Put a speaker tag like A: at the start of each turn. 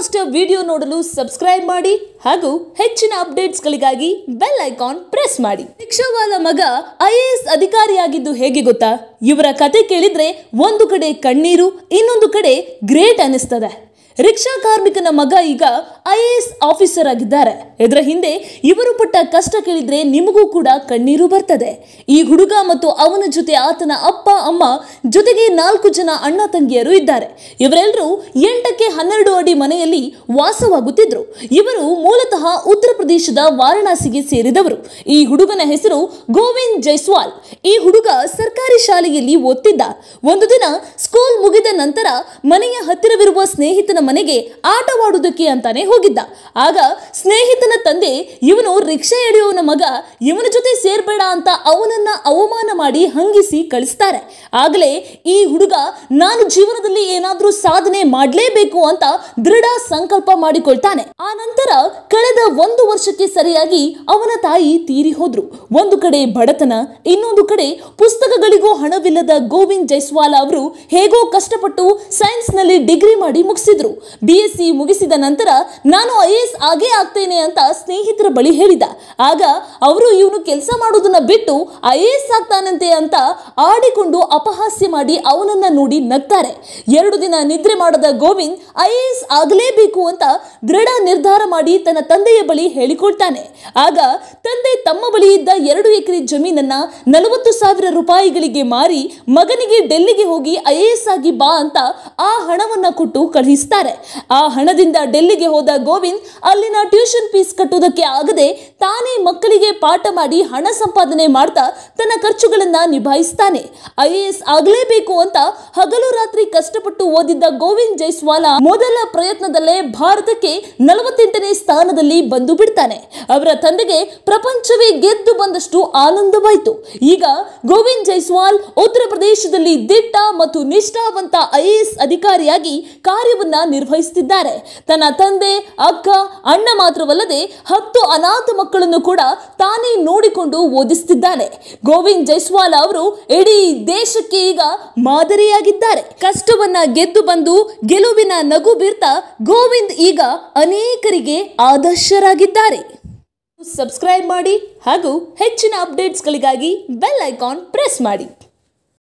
A: Master video ನೋಡಲು subscribe ಮಾಡಿ ಹಾಗೂ ಹೆಚ್ಚಿನ ಅಪ್ಡೇಟ್ಸ್ಗಳಿಗಾಗಿ ಬೆಲ್ ಐಕಾನ್ ಪ್ರೆಸ್ ಮಾಡಿ. ರಿಕ್ಷಾವಾಲ ಮಗ ಐ ಅಧಿಕಾರಿಯಾಗಿದ್ದು ಹೇಗೆ ಗೊತ್ತಾ? ಇವರ ಕತೆ ಕೇಳಿದ್ರೆ ಒಂದು ಕಡೆ ಕಣ್ಣೀರು, ಇನ್ನೊಂದು ಕಡೆ ಗ್ರೇಟ್ ಅನಿಸ್ತದೆ ರಿಕ್ಷಾ ಕಾರ್ಮಿಕನ ಮಗ ಈಗ ಐ ಆಫೀಸರ್ ಆಗಿದ್ದಾರೆ. ಇದರ ಹಿಂದೆ ಇವರು ಪಟ್ಟ ಕಷ್ಟ ಕೇಳಿದ್ರೆ ನಿಮಗೂ ಕೂಡ ಕಣ್ಣೀರು ಬರ್ತದೆ. ಈ ಹುಡುಗ ಮತ್ತು ಅವನ ಜೊತೆ ಆತನ ಅಪ್ಪ, ಅಮ್ಮ ಜೊತೆಗೆ ನಾಲ್ಕು ಜನ ಅಣ್ಣ ತಂಗಿಯರು ಇದ್ದಾರೆ. ಇವರೆಲ್ಲರೂ ಎಂಟಕ್ಕೆ ಹನ್ನೆರಡು ಅಡಿ ಮನೆಯಲ್ಲಿ ವಾಸವಾಗುತ್ತಿದ್ರು. ಇವರು ಮೂಲತಃ ಉತ್ತರ ಪ್ರದೇಶದ ವಾರಣಾಸಿಗೆ ಸೇರಿದವರು. ಈ ಹುಡುಗನ ಹೆಸರು ಗೋವಿಂದ್ ಜೈಸ್ವಾಲ್. ಈ ಹುಡುಗ ಸರ್ಕಾರಿ ಶಾಲೆಯಲ್ಲಿ ಓದ್ತಿದ್ದ. ಒಂದು ದಿನ ಸ್ಕೂಲ್ ಮುಗಿದ ನಂತರ ಮನೆಯ ಹತ್ತಿರವಿರುವ ಸ್ನೇಹಿತನ ಮನೆಗೆ ಆಟವಾಡುವುದಕ್ಕೆ ಅಂತಾನೆ ಹೋಗಿದ್ದ. ಆಗ ಸ್ನೇಹಿತನ ತಂದೆ, ಇವನು ರಿಕ್ಷಾ ಎಳೆಯುವನ ಮಗ, ಇವನ ಜೊತೆ ಸೇರ್ಬೇಡ ಅಂತ ಅವನನ್ನ ಅವಮಾನ ಮಾಡಿ ಹಂಗಿಸಿ ಕಳಿಸ್ತಾರೆ. ಆಗಲೇ ಈ ಹುಡುಗ, ನಾನು ಜೀವನದಲ್ಲಿ ಏನಾದ್ರೂ ಸಾಧನೆ ಮಾಡಲೇಬೇಕು ಅಂತ ದೃಢ ಸಂಕಲ್ಪ ಮಾಡಿಕೊಳ್ತಾನೆ. ಆ ನಂತರ ಕಳೆದ ಒಂದು ವರ್ಷಕ್ಕೆ ಸರಿಯಾಗಿ ಅವನ ತಾಯಿ ತೀರಿ ಹೋದ್ರು. ಒಂದು ಕಡೆ ಬಡತನ, ಇನ್ನೊಂದು ಕಡೆ ಪುಸ್ತಕಗಳಿಗೂ ಹಣವಿಲ್ಲದ ಗೋವಿಂದ್ ಜೈಸ್ವಾಲ್ ಅವರು ಹೇಗೋ ಕಷ್ಟಪಟ್ಟು ಸೈನ್ಸ್ನಲ್ಲಿ ಡಿಗ್ರಿ ಮಾಡಿ ಮುಗಿಸಿದ್ರು. ಬಿ ಎಸ್ ಸಿ ಮುಗಿಸಿದ ನಂತರ ನಾನು ಐ ಎಸ್ ಆಗೇ ಆಗ್ತೇನೆ ಅಂತ ಸ್ನೇಹಿತರ ಬಳಿ ಹೇಳಿದ. ಆಗ ಅವರು ಇವನು ಕೆಲಸ ಮಾಡೋದನ್ನ ಬಿಟ್ಟು ಐ ಎ ಎಸ್ ಆಗ್ತಾನಂತೆ ಅಂತ ಆಡಿಕೊಂಡು ಅಪಹಾಸ್ಯ ಮಾಡಿ ಅವನನ್ನ ನೋಡಿ ನಗ್ತಾರೆ. ಎರಡು ದಿನ ನಿದ್ರೆ ಮಾಡದ ಗೋವಿಂದ್ ಐ ಎ ಎಸ್ ಆಗಲೇಬೇಕು ಅಂತ ದೃಢ ನಿರ್ಧಾರ ಮಾಡಿ ತನ್ನ ತಂದೆಯ ಬಳಿ ಹೇಳಿಕೊಳ್ತಾನೆ. ಆಗ ತಂದೆ ತಮ್ಮ ಬಳಿ ಇದ್ದ ಎರಡು ಎಕರೆ ಜಮೀನನ್ನ ನಲವತ್ತು ಸಾವಿರ ರೂಪಾಯಿಗಳಿಗೆ ಮಾರಿ ಮಗನಿಗೆ ಡೆಲ್ಲಿಗೆ ಹೋಗಿ ಐ ಎಸ್ ಆಗಿ ಬಾ ಅಂತ ಆ ಹಣವನ್ನ ಕೊಟ್ಟು ಆ ಹಣದಿಂದ ಡೆಲ್ಲಿಗೆ ಹೋದ ಗೋವಿಂದ್ ಅಲ್ಲಿನ ಟ್ಯೂಷನ್ ಫೀಸ್ ಕಟ್ಟುವುದಕ್ಕೆ ಆಗದೆ ತಾನೇ ಮಕ್ಕಳಿಗೆ ಪಾಠ ಮಾಡಿ ಹಣ ಸಂಪಾದನೆ ಮಾಡ್ತಾ ತನ್ನ ಖರ್ಚುಗಳನ್ನ ನಿಭಾಯಿಸ್ತಾನೆ. ಐ ಎ ಎಸ್ ಆಗಲೇಬೇಕು ಅಂತ ಹಗಲು ರಾತ್ರಿ ಕಷ್ಟಪಟ್ಟು ಓದಿದ್ದ ಗೋವಿಂದ್ ಜೈಸ್ವಾಲ ಮೊದಲ ಪ್ರಯತ್ನದಲ್ಲೇ ಭಾರತಕ್ಕೆ ನಲವತ್ತೆಂಟನೇ ಸ್ಥಾನದಲ್ಲಿ ಬಂದು ಬಿಡ್ತಾನೆ. ಅವರ ತಂದೆಗೆ ಪ್ರಪಂಚವೇ ಗೆದ್ದು ಬಂದಷ್ಟು ಆನಂದವಾಯಿತು. ಈಗ ಗೋವಿಂದ್ ಜೈಸ್ವಾಲ್ ಉತ್ತರ ಪ್ರದೇಶದಲ್ಲಿ ದಿಟ್ಟ ಮತ್ತು ನಿಷ್ಠಾವಂತ ಐಎಎಸ್ ಎಸ್ ಅಧಿಕಾರಿಯಾಗಿ ಕಾರ್ಯವನ್ನ ನಿರ್ವಹಿಸುತ್ತಿದ್ದಾರೆ. ತನ್ನ ತಂದೆ, ಅಕ್ಕ, ಅಣ್ಣ ಮಾತ್ರವಲ್ಲದೆ ಹತ್ತು ಅನಾಥ ಮಕ್ಕಳನ್ನು ಕೂಡ ತಾನೇ ನೋಡಿಕೊಂಡು ಓದಿಸುತ್ತಿದ್ದಾನೆ. ಗೋವಿಂದ್ ಜೈಸ್ವಾಲ್ ಅವರು ಇಡೀ ದೇಶಕ್ಕೆ ಈಗ ಮಾದರಿಯಾಗಿದ್ದಾರೆ. ಕಷ್ಟವನ್ನ ಗೆದ್ದು ಬಂದು ಗೆಲುವಿನ ನಗು ಬೀರ್ತಾ ಗೋವಿಂದ್ ಈಗ ಅನೇಕರಿಗೆ ಆದರ್ಶರಾಗಿದ್ದಾರೆ. ಸಬ್ಸ್ಕ್ರೈಬ್ ಮಾಡಿ ಹಾಗೂ ಹೆಚ್ಚಿನ ಅಪ್ಡೇಟ್ಸ್ಗಳಿಗಾಗಿ ಬೆಲ್ ಐಕಾನ್ ಪ್ರೆಸ್ ಮಾಡಿ.